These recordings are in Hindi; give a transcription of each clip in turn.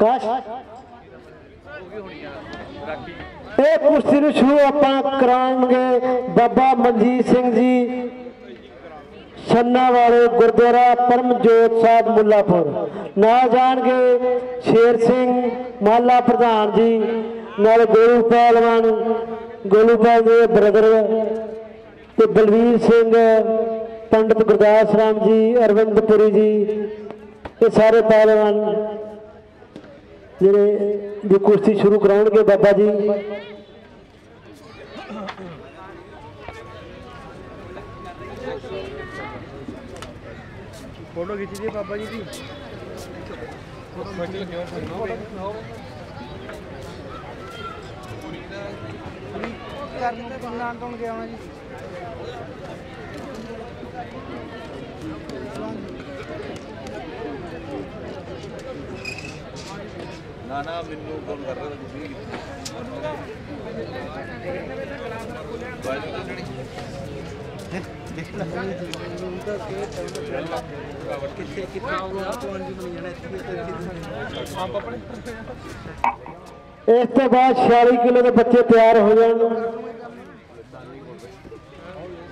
ਕਾਸ਼ ਇਹ ਕੁਸ਼ਤੀ ਨੂੰ ਸ਼ੁਰੂ ਆਪਾਂ ਕਰਾਉਣਗੇ ਬਾਬਾ ਮਨਜੀਤ ਸਿੰਘ ਜੀ ਛੰਨਾ ਵਾਲੇ ਗੁਰਦੁਆਰਾ ਪਰਮਜੋਤ ਸਾਹਿਬ ਮੁੱਲਾਪੁਰ। ਨਾਲ ਜਾਣਗੇ ਸ਼ੇਰ ਸਿੰਘ, ਮਾਲਾ ਪ੍ਰਧਾਨ ਜੀ, ਨਾਲ ਗੋਲੂ ਪਹਿਲਵਾਨ, ਗੋਲੂ ਪਹਿਲ ਦੇ ਬ੍ਰਦਰ ਤੇ ਬਲਵੀਰ ਸਿੰਘ, ਪੰਡਿਤ ਗੁਰਦਾਸ ਰਾਮ ਜੀ, ਅਰਵਿੰਦਪੁਰੀ ਜੀ, ਇਹ ਸਾਰੇ ਪਹਿਲਵਾਨ ਜਿਹੜੇ ਜੋ ਕੁਸ਼ਤੀ ਸ਼ੁਰੂ ਕਰਾਉਣਗੇ ਬਾਬਾ ਜੀ ਫੋਟੋ ਖਿੱਚ ਲਈ ਬਾਬਾ ਜੀ ਦੀ ਫੋਟੋ ਖਿੱਚ ਲਿਓ ਫੋਟੋ ਕਰਨ ਤੋਂ ਗਿਆ ਹੋਣਾ ਜੀ ਨਾ ਨਾ, ਮੈਨੂੰ ਫੋਨ ਕਰ ਰਿਹਾ ਤੁਸੀਂ ਬਾਜੂ ਤਾਂ ਜਿਹੜੀ ਕਿੱਥੇ ਕਿੱਥੇ ਆਉਗਾ ਕੌਣ ਜੀ ਬਣੀ ਜਾਣਾ ਇੱਥੇ ਆਪ ਆਪਣੇ ਇਸ ਤੋਂ ਬਾਅਦ 46 ਕਿਲੋ ਦੇ ਬੱਚੇ ਤਿਆਰ ਹੋ ਜਾਣ।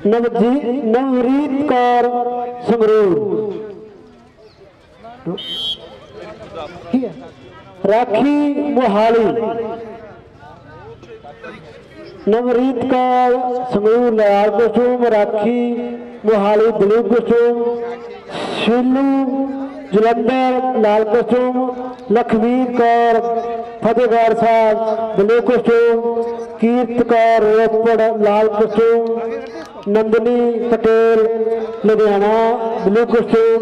ਨਵਜੀ ਨਵਰੀਤ ਕੌਰ ਸੰਗਰੂਰ। ਠੀਕ ਹੈ? राखी मोहाली। नवरीत कौर समूह लाल कुसुम, राखी मोहाली दिलीप कुसुम, शिलू जलंधर लाल कुसुम, लखवीर कौर फतेहगढ़ साहब दिलीप कुसुम कीर्त कौर रोपड़ लाल कुसुम, नंदनी पटेल लुधियाना दिलीप कुसुम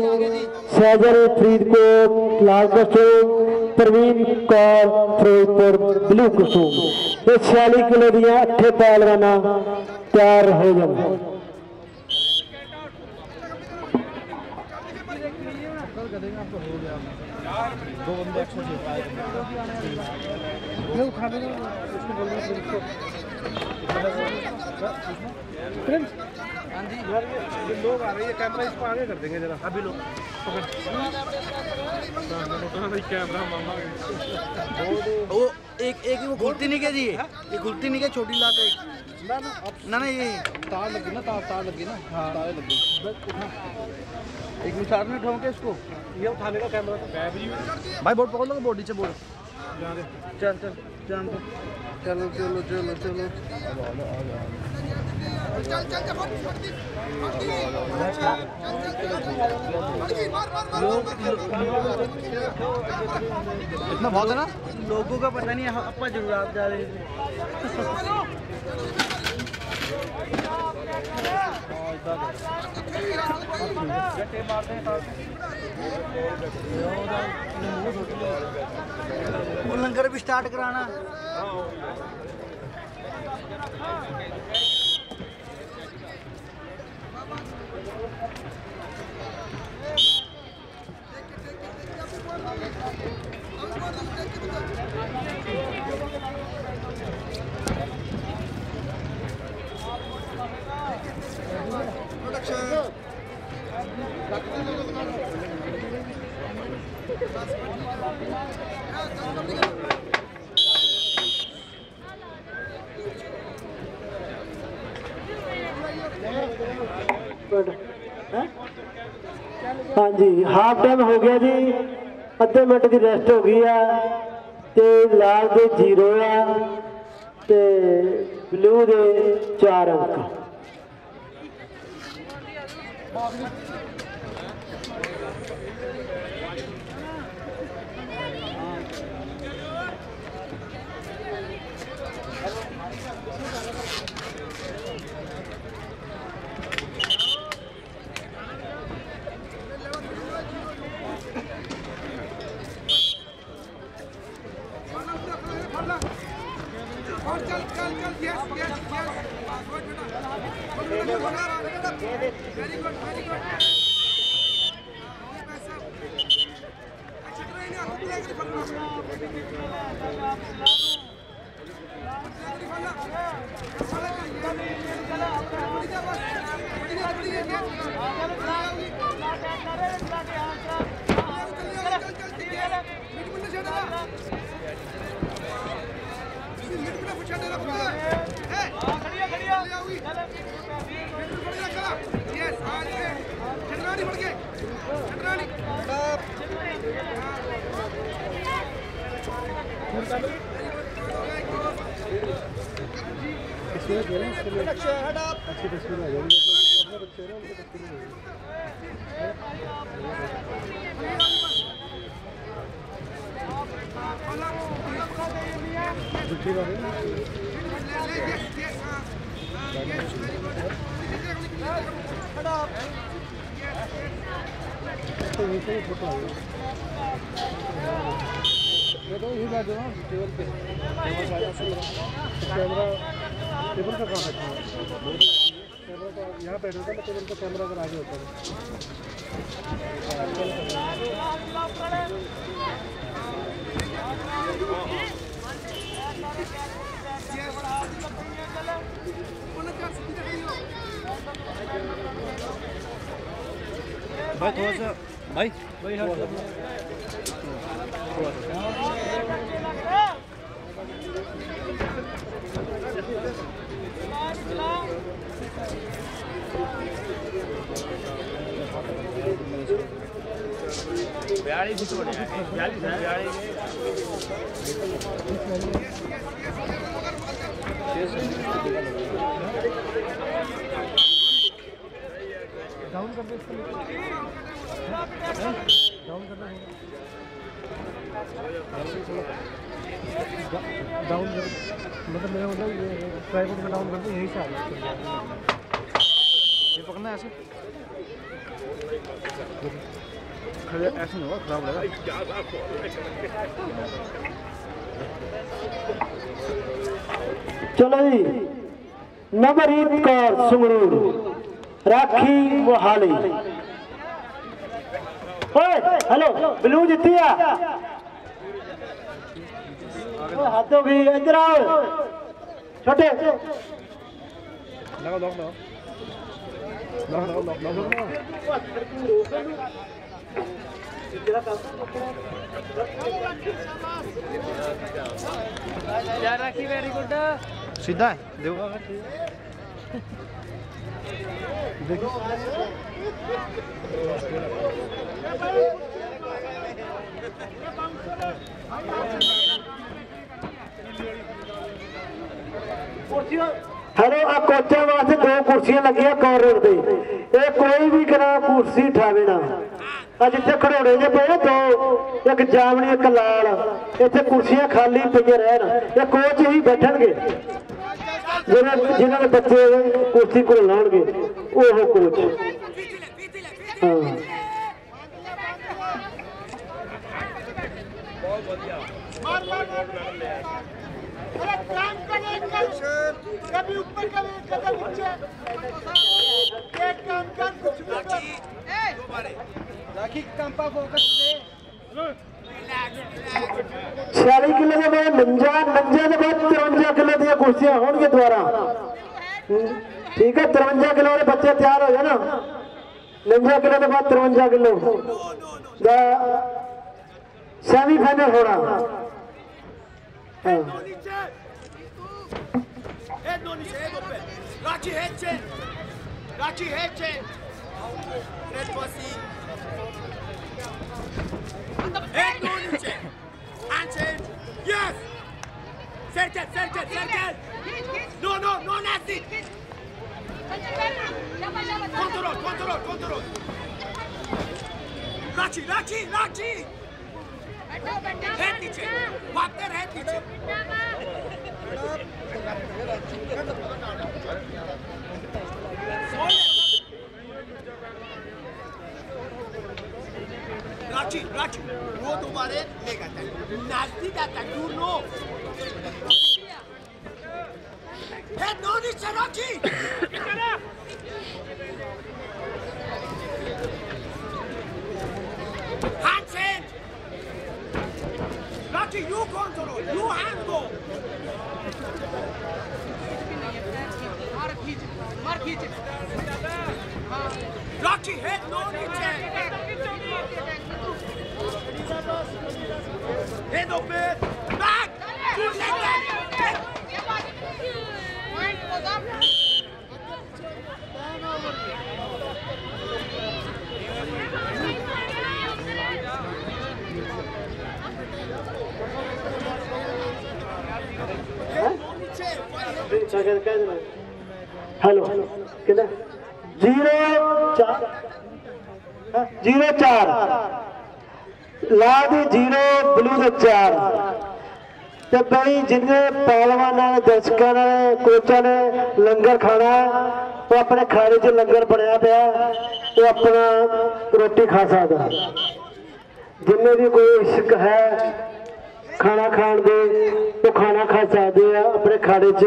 सैजल फरीदकोट लाल चौक, प्रवीण कौर फिरोजपुर ब्लू कुसुम। ये छियाली किलो दिया अठे पहलवान तैयार हो जाए फ्रेंड्स हाँ जी। यार ये लोग आ रहे हैं कैमरा इसको आगे कर देंगे जरा। अभी लोग। कैमरा मामा वो एक एक वो खुलती नहीं क्या जी? ये खुलती नहीं क्या? छोटी लात है ना ना ना ना ये तार लगी ना तार तार लगी ना। हाँ। तार लगी एक मिनट साथ में उठाऊं क्या इसको? ये उठाने का कैमरा तो जी भाई बोर्ड पकड़ लो बोर्ड नीचे बोर्ड। जाने चल चल जान दो चलो चलो। चलो चलो इतना बहुत है ना? लोगों का पता नहीं अपा ज़रूर आप जा रहे हैं। लंगर भी स्टार्ट कराना। ਹਾਂਜੀ ਹਾਫ ਟਾਈਮ ਹੋ ਗਿਆ ਜੀ। ਅੱਧੇ ਮਿੰਟ ਦੀ ਰੈਸਟ ਹੋ ਗਈ ਆ ਤੇ ਲਾਲ ਦੇ 0 ਆ ਤੇ ਬਲੂ ਦੇ 4 ਅੰਕ। Let's go. मैं तो यही बैठ जाऊँ टेबल पे कैमरा टेबल पे कहाँ रखा है। कैमरा तो यहाँ बैठ होता है मैं टेबल पे कैमरा अगर आगे होता है। भाई थोड़ा सा भाई भाई हाँ? डाउन कर दो डाउन होगा डाउन कर मतलब मेरा मतलब ये ट्राइपॉड में डाउन कर दो, यही से आ जाए ये पकड़ना है, ऐसे। खड़े ऐसे नहीं होगा खराब रहेगा। चलो जी नवरीत कौर संगरूर राखी मोहाली। हेलो जितिया है। हाथों की इधर आओ। छोटे। राखी वेरी गुड सीधा वास्ते दो कुर्सियाँ लगिया है कॉर्नर पे कोई भी ग्राम कुर्सी ठावे ना। ਆ ਜਿੱਥੇ ਖੜੋੜੇ ਜੇ ਪਏ ਦੋ, ਇੱਕ ਜਾਮਣੀ, ਇੱਕ ਲਾਲ। ਇੱਥੇ ਕੁਰਸੀਆਂ ਖਾਲੀ ਪਈਆਂ ਰਹਿਣ। ਇਹ ਕੋਚ ਹੀ ਬੈਠਣਗੇ। ਜਿਹਨਾਂ ਜਿਨ੍ਹਾਂ ਦੇ ਬੱਚੇ ਕੁਰਸੀ ਕੋਲ ਲਾਉਣਗੇ। ਉਹ ਕੋਚ। ਹਾਂ। छियाली किलो के बाद मंजा मंजा के बाद तिरवंजा किलो दिया कुर्सियाँ हो होंगे द्वारा ठीक है तिरवंजा किलो वाले बच्चे तैयार हो जाए ना? मंजा किलो के बाद तिरवंजा किलो। सेमीफाइनल हो रहा है yes circle circle circle no no no nasty control control control. Rachi Rachi Rachi नीचे walk their head नीचे रांची रांची। वो दोबारे लेगा था नज़दीक आता दूर नो हे नोनी से Ranchi. party you control, you handle. Rocky head, no need Head of it, back! ਪੁੱਛਾ ਕੇ ਕਹਿ ਹੈਲੋ ਕਿਹਦਾ ਜ਼ੀਰੋ ਚਾਰ। ਹੈਂ? ਜ਼ੀਰੋ ਚਾਰ। ਲਾ ਦੀ ਜ਼ੀਰੋ ਬਲੂ ਦੇ ਚਾਰ। ਤੇ ਬਈ ਜਿੰਨੇ ਪਹਿਲਵਾਨਾਂ ਨੇ, ਦਰਸ਼ਕਾਂ ਨੇ, ਕੋਚਾਂ ਨੇ ਲੰਗਰ ਖਾਣਾ, ਉਹ ਆਪਣੇ ਖਾਣੇ 'ਚ ਲੰਗਰ ਬਣਿਆ ਪਿਆ, ਉਹ ਆਪਣਾ ਰੋਟੀ ਖਾ ਸਕਦਾ। ਜਿੰਨੇ ਵੀ ਕੋਈ ਇਸ਼ਕ ਹੈ, ਖਾਣਾ ਖਾਣ ਦੇ, ਉਹ ਖਾਣਾ ਖਾ ਸਕਦੇ ਆ ਆਪਣੇ ਖਾਣੇ 'ਚ।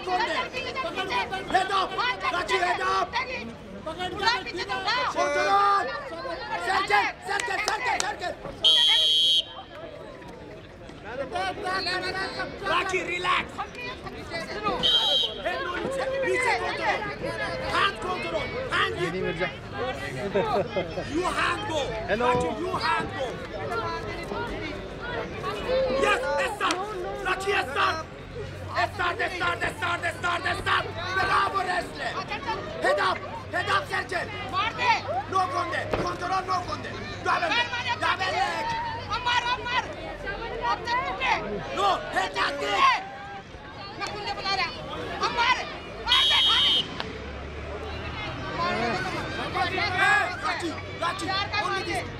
मत छोड़ दे head up Ranchi head up पकड़ के पीछे दबाओ सर के सर के सर के सर के रांची रिलैक्स पीछे हाथ को करो hand you hand go hello you hand go yes yes sir Ranchi yes sir Yes, start. Rachi, start. Start, start, start, start, start. Bravo, wrestler. Head up. Head up, Sergey. No conde. Control, no conde. Double leg. Double leg. No, head tactic. Hey, Rachi, Rachi. Only this. Double